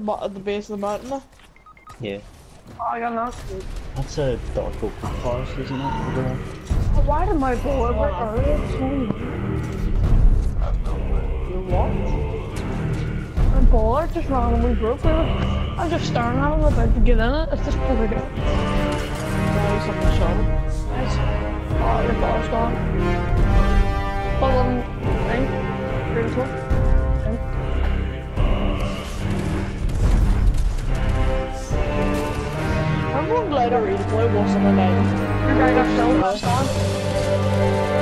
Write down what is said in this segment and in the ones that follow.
bo- at the base of the mountain. There. Yeah. Oh, I got an axe. That's a dark oak forest, isn't it? Over there? Oh, why did my boy work earlier this morning? You what? My baller just randomly broke. We were, I was just staring at him about to get in it. It's just perfect. No, something shot him. Nice. Oh, your baller's gone. Hold on. Thing. Green Everyone glad I read play was on the night. Your guy got killed. That's gone.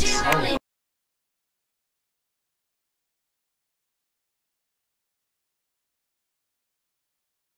Thanks.